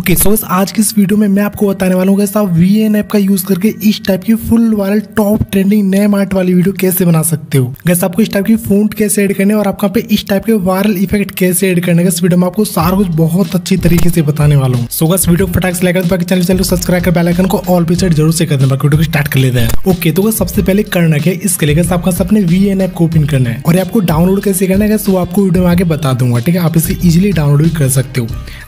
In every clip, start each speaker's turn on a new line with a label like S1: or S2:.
S1: Okay so इस आज की इस वीडियो में मैं आपको बताने वाला हूँ कि आप वी एन ऐप का यूज़ करके इस टाइप की फुल वायरल टॉप ट्रेंडिंग नए मार्ट वाली वीडियो कैसे बना सकते हो? गैस आपको इस टाइप की फ़ोन कैसे ऐड करने और आपको पे इस टाइप के वायरल इफ़ेक्ट कैसे ऐड करने का इस वीडियो में आपको सारा कुछ बहुत अच्छी तरीके से बताने वाला हूँ। सो गस वीडियो फटाक से लेकर बाकी चैनल चैनल सब्सक्राइब कर बेलाइकन को ऑल पे सेट ज़रूर से कर देना वीडियो को स्टार्ट कर लेते हैं। ओके तो सबसे पहले करना क्या इसके लिए आपका अपने वी एन ऐप को ओपन करना है। और आपको डाउनलोड कैसे करना है वो आपको वीडियो में आगे बता दूँगा, ठीक है? आप इसे इजिली डाउनलोड भी कर सकते हो।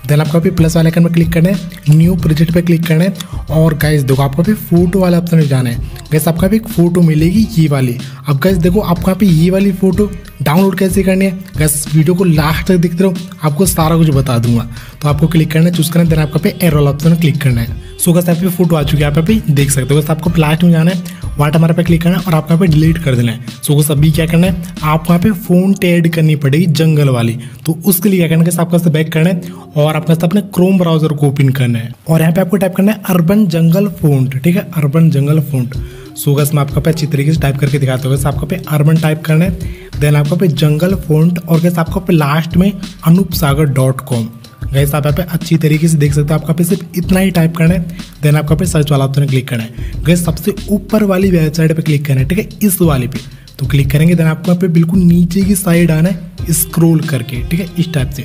S1: देन आपको प्लस वाले पर क्लिक करना है न्यू प्रोजेक्ट पे क्लिक करना है। और गाइस देखो, आपको अभी फ़ोटो वाले ऑप्शन में जाना है। गैस आपको अभी एक फ़ोटो मिलेगी, ये वाली। अब गैस देखो, आपको यहाँ पे ये वाली फ़ोटो डाउनलोड कैसे करनी है? गैस वीडियो को लास्ट तक देखते रहो, आपको सारा कुछ बता दूँगा। तो आपको क्लिक करना है चूज़ करना है देन आपको पे एरोल ऑप्शन क्लिक करना है। सो गैस यहाँ पे फ़ोटो आ चुकी है, आप पे देख सकते हो। गैस आपको लास्ट में जाना है वाट हमारे पे क्लिक करना है और आपको यहाँ पे डिलीट कर देना है। सो गैस अभी क्या करना है? आपको यहाँ पे फ़ोन ऐड करनी पड़ेगी जंगल वाली। तो उसके लिए क्या करना है आपको बैक करना है और आपका अपने क्रोम ब्राउज़र को ओपन करना है। और यहाँ पे आपको टाइप करना है अर्बन जंगल फोन्ट ठीक है? अर्बन जंगल फोन्ट सो गस मैं आपका पे अच्छी तरीके से टाइप करके दिखाता हूँ आपको पे अर्बन टाइप करना है देन आपको पे जंगल फोन्ट और गैस आपको पे लास्ट में Anoop Sagar dot com guys आप यहाँ पे अच्छी तरीके से देख सकते हो। आपका पे सिर्फ़ इतना ही टाइप करना है देन आपका पे सर्च वाला ऑप्शन क्लिक करना है। गैस सबसे ऊपर वाली वेबसाइट पे क्लिक करना है, ठीक है? इस वाली पे। तो क्लिक करेंगे देन आपको यहाँ पे बिल्कुल नीचे की साइड आना है स्क्रोल करके, ठीक है? इस टाइप से।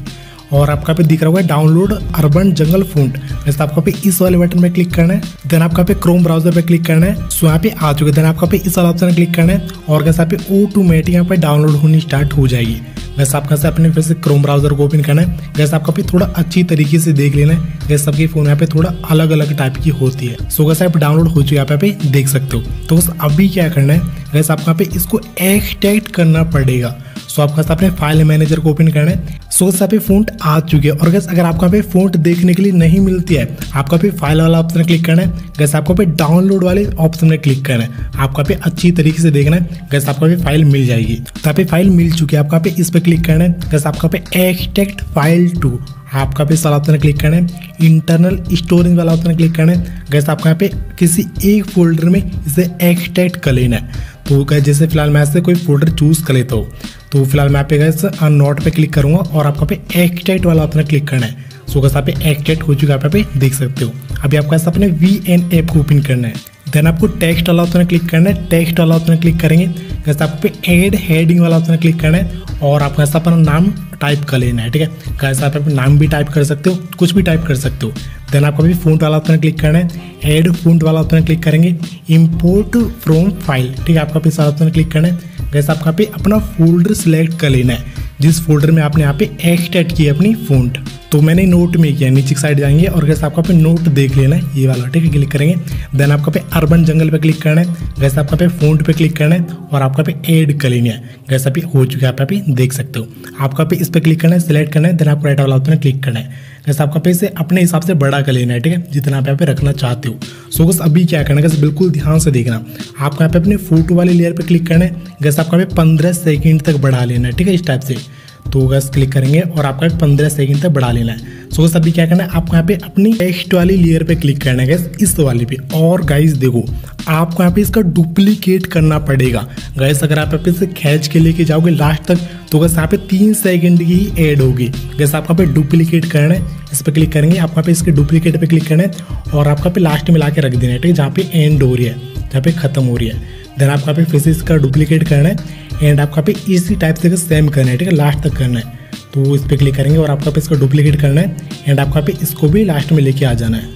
S1: और आपका पे दिख रहा होगा डाउनलोड अर्बन जंगल फोन्ट जैसे आपका पे इस वाले बटन में क्लिक करना है देन आपका पे क्रोम ब्राउज़र पे क्लिक करना है सो यहाँ पे आ चुके देन आपका पे इस वाला ऑप्शन क्लिक करना है, और कैसे यहाँ पे ऑटोमेटिक यहाँ पे डाउनलोड होनी स्टार्ट हो जाएगी। वैसे आपका से अपने फिर से क्रोम ब्राउज़र को ओपन करना है, वैसे आपका पे थोड़ा अच्छी तरीके से देख लेना है, वैसे सबकी फ़ोन यहाँ पे थोड़ा अलग अलग टाइप की होती है। सो वैसे आप डाउनलोड हो चुकी है, यहाँ पे देख सकते हो। तो बस अभी क्या करना है, वैसे आपको यहाँ पे इसको एक्सटेक्ट करना पड़ेगा। सो आपका अपने फ़ाइल मैनेजर को ओपन करना है। सो यहाँ पे फ़ोन आ चुके हैं। और गैस अगर आपको पे फ़ोन देखने के लिए नहीं मिलती है, आपका पे फ़ाइल वाला ऑप्शन क्लिक करना है। गैस आपको पे डाउनलोड वाले ऑप्शन में क्लिक करना है। आपका पे अच्छी तरीके से देखना है। गैस आपको पे फ़ाइल मिल जाएगी। तो पे फ़ाइल मिल चुकी है। आपका पे इस पे क्लिक करना है। गैस आपका पे एक्सटेक्ट फ़ाइल टू आपका पे सारा ऑप्शन क्लिक करना है। इंटरनल स्टोरेज वाला ऑप्शन क्लिक करना है। गैस आपको यहाँ पे किसी एक फोल्डर में इसे एक्सटेक्ट कर लेना है। तो गैस जैसे फ़िलहाल मैं ऐसे कोई फोल्डर चूज़ कर लेता हूँ। तो फ़िलहाल मैं पे गैस नोट पे क्लिक करूँगा और आपका पे एक्सटेक्ट वाला ऑप्शन क्लिक करना है। सो गैस आप पे एक्सटेक्ट हो चुका है, आप देख सकते हो। अभी आपको ऐसा अपने वी एन ऐप को ओपन करना है। देन आपको टेक्स्ट वाला ऑप्शन क्लिक करना है। टेक्स्ट वाला ऑप्शन क्लिक करेंगे। जैसे आपको पे एड हेडिंग वाला ऑप्शन क्लिक करना है और आपको ऐसा अपना नाम टाइप कर लेना है, ठीक है? कैसे आप अपना नाम भी टाइप कर सकते हो, कुछ भी टाइप कर सकते हो। देन आपको अभी फ़ोन वाला ऑप्शन क्लिक करना है। एड फ़ोन वाला ऑप्शन क्लिक करेंगे। इम्पोर्ट फ्रॉम फ़ाइल ठीक है? आपका पे ऑप्शन क्लिक करना है। जैसे आपका पे अपना फोल्डर सिलेक्ट कर लेना है। जिस फोल्डर में आपने यहाँ पे एक्सटेट किया अपनी फ़ोन तो मैंने नोट में किया, नीचे की साइड जाएँगे और जैसे आपका पे नोट देख लेना है, ये वाला, ठीक है क्लिक करेंगे। देन आपका पे अर्बन जंगल पे क्लिक करना है। जैसे आपका पे फ़ोन पे क्लिक करना है और आपका पे ऐड कर लेना है। जैसा भी हो चुका है, आप पे देख सकते हो। आपका पे इस पर क्लिक करना है सिलेक्ट करना है देन आपको राइट वाला ऑप्शन क्लिक करना है। जैसे आपका पे इसे अपने हिसाब से बड़ा कर लेना है, ठीक है, जितना आप यहाँ पे रखना चाहते हो। सो बस अभी क्या करना है गैस बिल्कुल ध्यान से देखना। आपको यहाँ पे अपने फ़ोटो वाले लेयर पे क्लिक करना है। जैसे आपका पे पंद्रह सेकेंड तक बढ़ा लेना है, ठीक है, इस टाइप से। तो गैस क्लिक करेंगे और आपका पंद्रह सेकंड तक बढ़ा लेना है। सो गैस अभी क्या करना है? आपको यहाँ पे अपनी टेक्स्ट वाली लेयर पे क्लिक करना है गैस इस वाली पे। और गाइस देखो, आपको यहाँ पे इसका डुप्लीकेट करना पड़ेगा। गैस अगर आप यहाँ पे खींच के लेके जाओगे लास्ट तक तो गैस यहाँ पे तीन सेकंड की ही एड होगी। गैस आपको यहाँ पे डुप्लीकेट करना है, इस पर क्लिक करेंगे, आपको यहाँ पे इसके डुप्लीकेट पे क्लिक करना है और आपका पे लास्ट में ला के रख देना है, ठीक है, जहाँ पे एंड हो रही है, जहाँ पे खत्म हो रही है। देन आपका पे फिर से इसका डुप्लीकेट करना है। एंड आपका पे इसी टाइप से सेम करना है, ठीक है? लास्ट तक करना है। तो इस पर क्लिक करेंगे और आपका पे इसको डुप्लीकेट करना है। एंड आपका पे इसको भी लास्ट में लेके आ जाना है।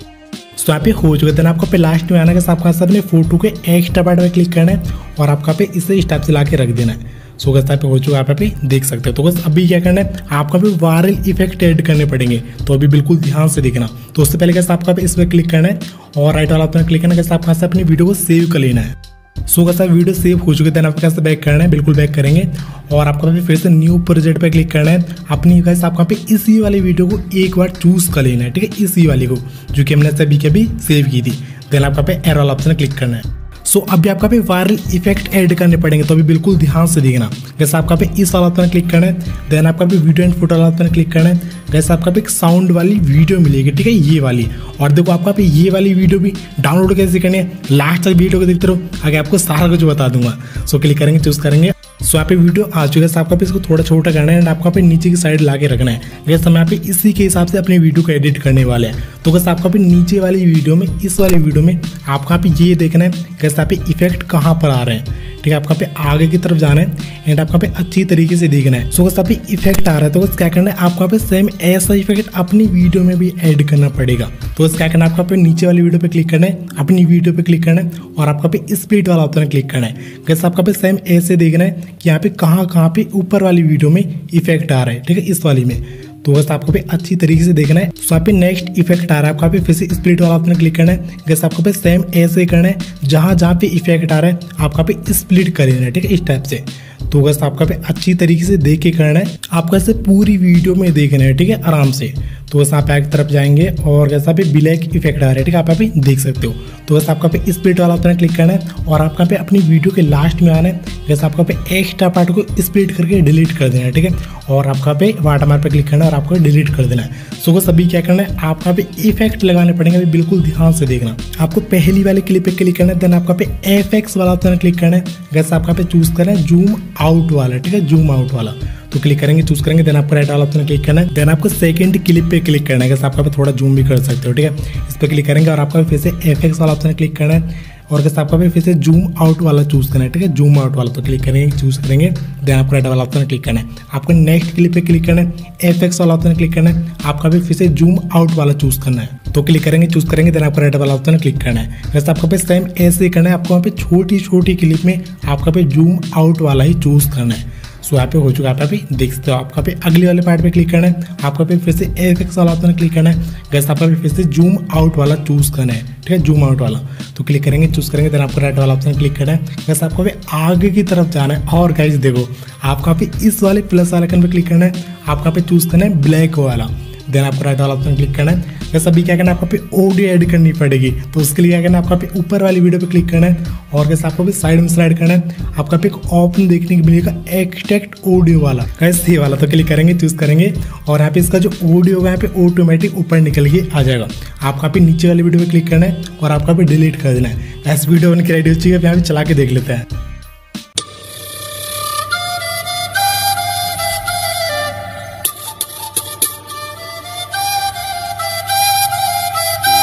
S1: सो यहाँ पे हो चुके देन आपको पे लास्ट में आना आपका सब अपने फ़ोटो के एक्स्ट्रा पार्ट में क्लिक करना है और आपका पे इसे इस टाइप से ला के रख देना है। सो गस पे हो चुका आप पे देख सकते हो। तो बस अभी क्या करना है, आपका भी वायरल इफ़ेक्ट ऐड करने पड़ेंगे। तो अभी बिल्कुल ध्यान से देखना। तो उससे पहले कैसे आपका इस पर क्लिक करना है और राइट वाला अपना क्लिक करना कैसे आपका अपनी वीडियो को सेव कर लेना है। सो का वीडियो सेव हो चुके हैं आपको कैसे बैक करना है, बिल्कुल बैक करेंगे। और आपको फिर से न्यू प्रोजेक्ट पर क्लिक करना है। अपनी कैसे आपको पे इसी वाली वीडियो को एक बार चूज़ कर लेना है, ठीक है? इसी वाली को, जो कि हमने सभी के अभी सेव की थी। देन आपका पे एरल ऑप्शन क्लिक करना है। सो अभी आपका पे वायरल इफ़ेक्ट ऐड करने पड़ेंगे तो अभी बिल्कुल ध्यान से देखना। जैसे आपका पे इस वाला ऑप्शन क्लिक करना है देन आपका पे वीडियो एंड फ़ोटो वाला ऑप्शन क्लिक करना है। जैसे आपका पे एक साउंड वाली वीडियो मिलेगी, ठीक है? ये वाली। और देखो, आपका पे ये वाली वीडियो भी डाउनलोड कैसे करनी है? लास्ट तक वीडियो को देखते रहो, आगे आपको सारा कुछ बता दूँगा। सो क्लिक करेंगे चूज़ करेंगे। सो यहाँ पे वीडियो आ चुका है आपका इसको थोड़ा छोटा करना है एंड आपको नीचे की साइड ला के रखना है। वैसे हम यहाँ पे इसी के हिसाब से अपने वीडियो को एडिट करने वाले हैं। तो गैस आपका नीचे वाली वीडियो में, इस वाली वीडियो में आपको पे ये देखना है गैस यहाँ पे इफ़ेक्ट कहाँ पर आ रहे हैं। ठीक है आपका पे आगे की तरफ़ जाना है एंड आपका पे अच्छी तरीके से देखना है। सो पे इफ़ेक्ट आ रहा है तो क्या करना है, आपका पे सेम ऐसा इफ़ेक्ट अपनी वीडियो में भी ऐड करना पड़ेगा। तो क्या करना है, आपका पे नीचे वाली वीडियो पे क्लिक करना है, अपनी वीडियो पे क्लिक करना है और आपका पे स्प्लिट वाला ऑप्शन क्लिक करना है। कैसे आपका पे सेम ऐसे देखना है कि यहाँ पे कहाँ कहाँ पे ऊपर वाली वीडियो में इफ़ेक्ट आ रहा है, ठीक है, इस वाली में। तो बस आपको भी अच्छी तरीके से देखना है। तो आप नेक्स्ट इफ़ेक्ट आ रहा है, आपका फिर से स्प्लिट वाला आपने क्लिक करना है। जैसे आपको पे सेम ऐसे करना है। जहाँ जहाँ पे इफ़ेक्ट आ रहा है, आपका पे स्प्लिट कर देना है, ठीक है, इस टाइप से। तो बस आपका पे अच्छी तरीके से देख के करना है। आपको ऐसे पूरी वीडियो में देखना है, ठीक है, आराम से। तो बस आप एक तरफ़ जाएँगे और जैसा पे ब्लैक इफ़ेक्ट आ रहा है, ठीक है? आप पे देख सकते हो। तो बस आपका पे स्प्लिट वाला ऑप्शन क्लिक करना है और आपका पे अपनी वीडियो के लास्ट में आना है। जैसे आपका पे एक्स्ट्रा पार्ट को स्प्लिट करके डिलीट कर देना है, ठीक है? और आपका पे वाटर मार्क पे क्लिक करना है और आपको डिलीट कर देना है। सो बस अभी क्या करना है, आपका पे इफ़ेक्ट लगाने पड़ेंगे, अभी बिल्कुल ध्यान से देखना। आपको पहली वाली क्लिप पे क्लिक करना है देन आपका पे एफएक्स वाला ऑप्शन क्लिक करना है। जैसे आपका पे चूज़ करना है जूम आउट वाला, ठीक है? जूम आउट वाला। तो क्लिक करेंगे चूज़ करेंगे देन आपको राइट वाला ऑप्शन क्लिक करना है। देन आपको सेकंड क्लिप पे क्लिक करना है। आपका थोड़ा जूम भी कर सकते हो, ठीक है? इस पर क्लिक करेंगे और आपका फिर से एफएक्स वाला ऑप्शन क्लिक करना है। और कैसे आपका फिर से जूम आउट वाला चूज़ करना है, ठीक है? जूम आउट वाला तो क्लिक करेंगे चूज़ करेंगे देन आपको राइट वाला ऑप्शन क्लिक करना है। आपको नेक्स्ट क्लिप पे क्लिक करना है एफ़ एक्स वाला ऑप्शन क्लिक करना है। आपका भी फिर से जूम आउट वाला चूज़ करना है। तो क्लिक करेंगे चूज़ करेंगे देन आपको राइट वाला ऑप्शन क्लिक करना है। वैसे आपका पे सेम ऐसे करना है। आपको वहाँ पे छोटी छोटी क्लिप में आपका पे जूम आउट वाला ही चूज़ करना है। सो यहाँ पे हो चुका है आप देख सकते हो, आपका पे अगले वाले पार्ट पे क्लिक करना है। आपका पे फिर से एफ़ एक्स वाला ऑप्शन क्लिक करना है। गैस आपका पे फिर से जूम आउट वाला चूज़ करना है, ठीक है? जूम आउट वाला। तो क्लिक करेंगे चूज़ करेंगे देन आपको राइट वाला ऑप्शन क्लिक करना है। गैस आपको पे आगे की तरफ़ जाना है। और गाइज़ देखो, आपका पे इस वाले प्लस वाले पे क्लिक करना है। आपका पे चूज़ करना है ब्लैक वाला। देन आपको राइट वाला ऑप्शन क्लिक करना है। बस अभी क्या करना आपको पे ऑडियो ऐड करनी पड़ेगी। तो उसके लिए क्या करना है? आपका पे ऊपर वाली वीडियो पे क्लिक करना है। और कैसे आपको भी साइड में स्लाइड करना है। आपका पे एक ऑप्शन देखने को मिलेगा एक्सट्रैक्ट ऑडियो वाला। कैसे वाला तो क्लिक करेंगे चूज़ करेंगे। और यहाँ पे इसका जो ऑडियो होगा यहाँ पे ऑटोमेटिक ऊपर निकल के आ जाएगा। आपका पे नीचे वाली वीडियो पे क्लिक करना है और आपका पे डिलीट कर देना है। ऐसे वीडियो बनकर रेडी हो चुकी है यहाँ पे चला के देख लेते हैं।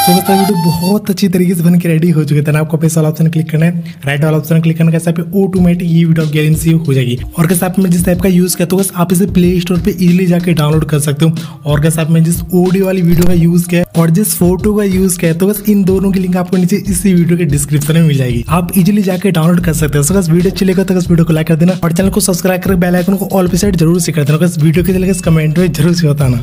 S1: दोस्तों वीडियो बहुत अच्छी तरीके से बन के रेडी हो चुके थे आपको पे वाला ऑप्शन क्लिक करना है। राइट वाला ऑप्शन क्लिक करना कैसे ऑटोमेटिक ये वीडियो गारंटी हो जाएगी। और कैसे आप में जिस टाइप का यूज़ किया तो बस आप इसे प्ले स्टोर पर इजिली जाकर डाउनलोड कर सकते हो। और कैसे आप में जिस ऑडियो वाली वीडियो का यूज़ किया और जिस फ़ोटो का यूज़ किया तो बस इन दोनों की लिंक आपको नीचे इसी वीडियो के डिस्क्रिप्शन में मिल जाएगी। आप इजिली जाकर डाउनलोड कर सकते हो। बस वीडियो चलेगा तो वीडियो को लाइक कर देना और चैनल को सब्सक्राइब कर बेल आइकन को ऑल पे साइड ज़रूर से कर देना। वीडियो के चलेगा कमेंट में ज़रूर से बताना।